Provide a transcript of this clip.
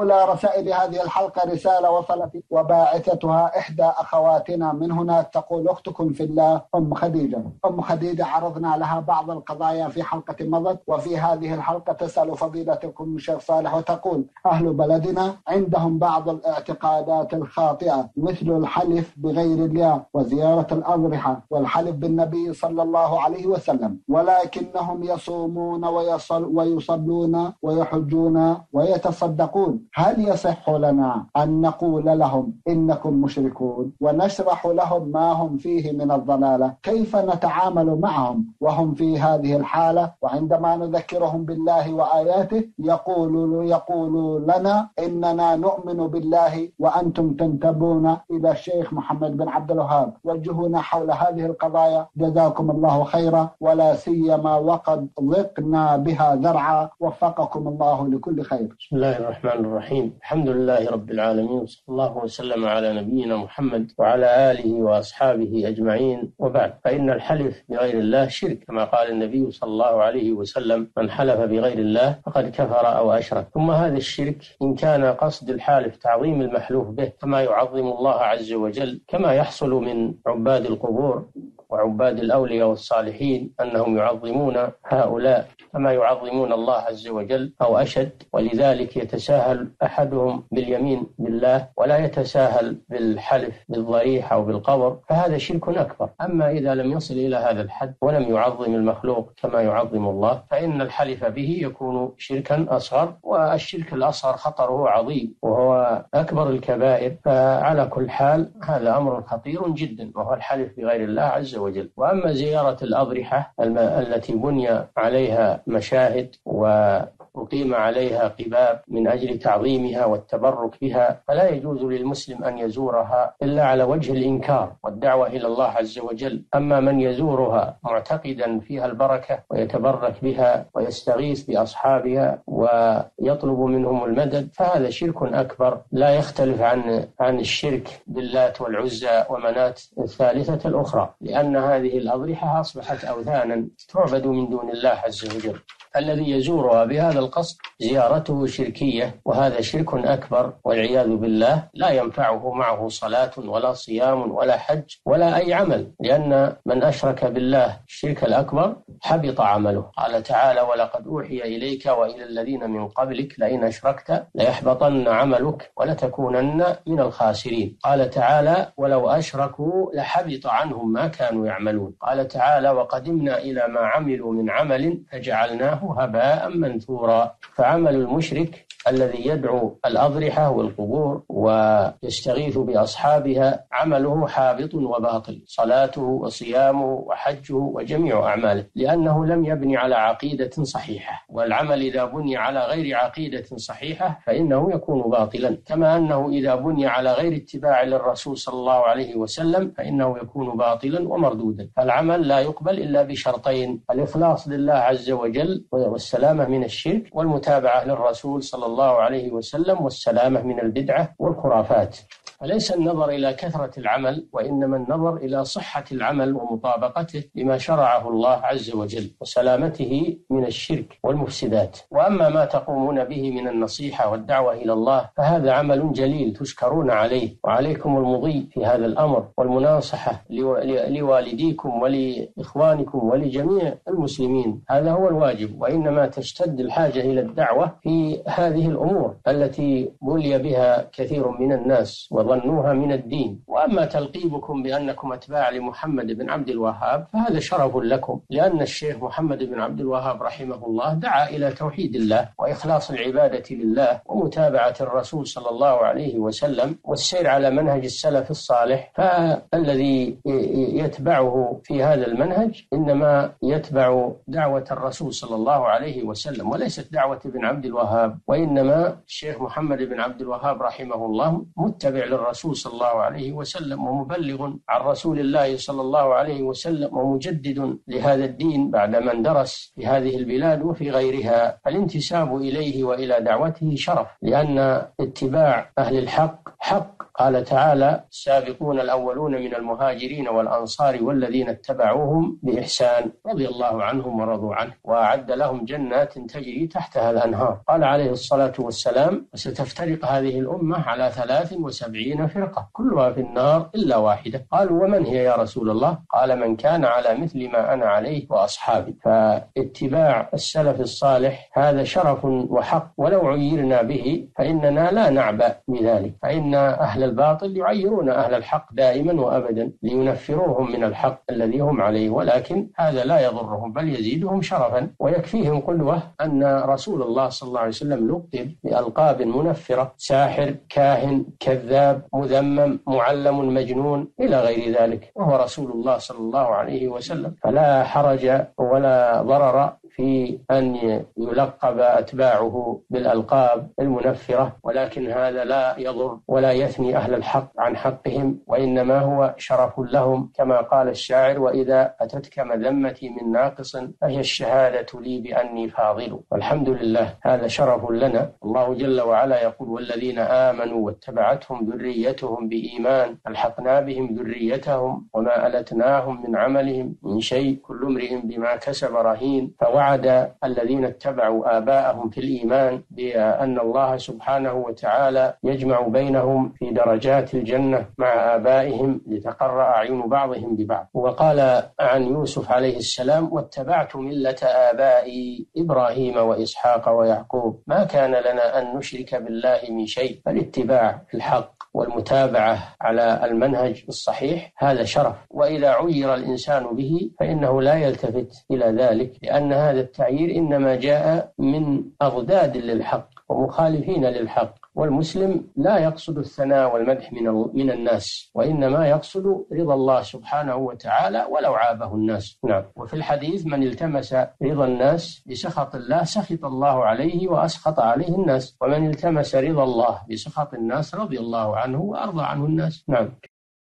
أولى رسائل هذه الحلقة رسالة وصلت وباعثتها إحدى أخواتنا. من هناك تقول أختكم في الله أم خديجة. أم خديجة عرضنا لها بعض القضايا في حلقة مضت وفي هذه الحلقة تسأل فضيلتكم الشيخ صالح وتقول أهل بلدنا عندهم بعض الاعتقادات الخاطئة مثل الحلف بغير الله وزيارة الأضرحة والحلف بالنبي صلى الله عليه وسلم ولكنهم يصومون ويصل ويصلون ويحجون ويتصدقون. هل يصح لنا أن نقول لهم إنكم مشركون ونشرح لهم ما هم فيه من الضلالة؟ كيف نتعامل معهم وهم في هذه الحالة؟ وعندما نذكرهم بالله وآياته يقول يقول لنا إننا نؤمن بالله وأنتم تنتبون إلى الشيخ محمد بن عبد الوهاب. وجهونا حول هذه القضايا. جزاكم الله خيرا. ولا سيما وقد ضقنا بها ذرعا. وفقكم الله لكل خير. بسم الله الرحمن الرحيم الحمد لله رب العالمين صلى الله وسلم على نبينا محمد وعلى آله وأصحابه أجمعين. وبعد فإن الحلف بغير الله شرك كما قال النبي صلى الله عليه وسلم من حلف بغير الله فقد كفر أو أشرك ثم هذا الشرك إن كان قصد الحالف تعظيم المحلوف به كما يعظم الله عز وجل كما يحصل من عباد القبور. وعباد الأولياء والصالحين أنهم يعظمون هؤلاء كما يعظمون الله عز وجل أو أشد ولذلك يتساهل أحدهم باليمين بالله ولا يتساهل بالحلف بالضريح أو بالقبر فهذا شرك أكبر. أما إذا لم يصل إلى هذا الحد ولم يعظم المخلوق كما يعظم الله فإن الحلف به يكون شركا أصغر والشرك الأصغر خطره عظيم وهو أكبر الكبائر فعلى كل حال هذا أمر خطير جدا وهو الحلف بغير الله عز وجل وأما زيارة الأضرحة التي بني عليها مشاهد و أقيم عليها قباب من أجل تعظيمها والتبرك بها فلا يجوز للمسلم أن يزورها إلا على وجه الإنكار والدعوة إلى الله عز وجل. أما من يزورها معتقدا فيها البركة ويتبرك بها ويستغيث بأصحابها ويطلب منهم المدد فهذا شرك أكبر لا يختلف عن عن الشرك باللات والعزى ومنات الثالثة الأخرى لأن هذه الأضرحة أصبحت أوثانا تعبد من دون الله عز وجل. الذي يزورها بهذا القصد زيارته شركية وهذا شرك أكبر والعياذ بالله لا ينفعه معه صلاة ولا صيام ولا حج ولا أي عمل لأن من أشرك بالله الشرك الأكبر حبط عمله. قال تعالى ولقد أوحي إليك وإلى الذين من قبلك لئن أشركت ليحبطن عملك ولتكونن من الخاسرين. قال تعالى ولو أشركوا لحبط عنهم ما كانوا يعملون. قال تعالى وقدمنا إلى ما عملوا من عمل فجعلناه هباء منثورا. فعمل المشرك الذي يدعو الأضرحة والقبور ويستغيث بأصحابها عمله حابط وباطل صلاته وصيامه وحجه وجميع أعماله لأنه لم يبني على عقيدة صحيحة والعمل إذا بني على غير عقيدة صحيحة فإنه يكون باطلا كما أنه إذا بني على غير اتباع للرسول صلى الله عليه وسلم فإنه يكون باطلا ومردودا. فالعمل لا يقبل إلا بشرطين الإخلاص لله عز وجل والسلامة من الشرك والمتابعة للرسول صلى الله عليه وسلم والسلامة من البدعة والخرافات. فليس النظر إلى كثرة العمل وإنما النظر إلى صحة العمل ومطابقته لما شرعه الله عز وجل وسلامته من الشرك والمفسدات. وأما ما تقومون به من النصيحة والدعوة إلى الله فهذا عمل جليل تشكرون عليه. وعليكم المضي في هذا الأمر والمناصحة لوالديكم ولإخوانكم ولجميع المسلمين. هذا هو الواجب وإنما تشتد الحاجة إلى الدعوة في هذه الأمور التي بلي بها كثير من الناس. ظنوها من الدين. وأما تلقيبكم بأنكم أتباع لمحمد بن عبد الوهاب فهذا شرف لكم لأن الشيخ محمد بن عبد الوهاب رحمه الله دعا إلى توحيد الله وإخلاص العبادة لله ومتابعة الرسول صلى الله عليه وسلم والسير على منهج السلف الصالح. فالذي يتبعه في هذا المنهج إنما يتبع دعوة الرسول صلى الله عليه وسلم وليست دعوة ابن عبد الوهاب وإنما الشيخ محمد بن عبد الوهاب رحمه الله متبع للرسول صلى الله عليه وسلم ومبلغ عن رسول الله صلى الله عليه وسلم ومجدد لهذا الدين بعد من درس في هذه البلاد وفي غيرها. فالانتساب إليه وإلى دعوته شرف لأن اتباع أهل الحق حق قال تعالى السابقون الأولون من المهاجرين والأنصار والذين اتبعوهم بإحسان رضي الله عنهم ورضوا عنه وأعد لهم جنات تجري تحتها الأنهار. قال عليه الصلاة والسلام وستفترق هذه الأمة على ثلاث وسبعين فرقة كلها في النار إلا واحدة. قالوا ومن هي يا رسول الله؟ قال من كان على مثل ما أنا عليه وأصحابي. فاتباع السلف الصالح هذا شرف وحق ولو عيرنا به فإننا لا نعبأ بذلك. فإن أهل الباطل يعيرون أهل الحق دائما وأبدا لينفروهم من الحق الذي هم عليه ولكن هذا لا يضرهم بل يزيدهم شرفا ويكفيهم قدوة أن رسول الله صلى الله عليه وسلم لقب بألقاب منفرة ساحر كاهن كذاب مذمم معلم مجنون إلى غير ذلك وهو رسول الله صلى الله عليه وسلم فلا حرج ولا ضرر في أن يلقب أتباعه بالألقاب المنفرة ولكن هذا لا يضر ولا يثني أهل الحق عن حقهم وإنما هو شرف لهم كما قال الشاعر وإذا أتتك مذمتي من ناقص فهي الشهادة لي بأني فاضل. والحمد لله هذا شرف لنا. الله جل وعلا يقول والذين آمنوا واتبعتهم ذريتهم بإيمان ألحقنا بهم ذريتهم وما ألتناهم من عملهم من شيء كل امرئ بما كسب رهين فوعد الذين اتبعوا آباءهم في الإيمان بأن الله سبحانه وتعالى يجمع بينهم في درجات الجنة مع آبائهم لتقر أعين بعضهم ببعض. وقال عن يوسف عليه السلام واتبعت ملة آبائي إبراهيم وإسحاق ويعقوب. ما كان لنا أن نشرك بالله من شيء فالاتباع الحق والمتابعة على المنهج الصحيح. هذا شرف. وإذا عير الإنسان به فإنه لا يلتفت إلى ذلك لأن هذا التعيير إنما جاء من أضداد للحق ومخالفين للحق والمسلم لا يقصد الثناء والمدح من من الناس وإنما يقصد رضا الله سبحانه وتعالى ولو عابه الناس. نعم. وفي الحديث من التمس رضا الناس بسخط الله سخط الله عليه وأسخط عليه الناس ومن التمس رضا الله بسخط الناس رضي الله عنه وأرضى عنه الناس. نعم.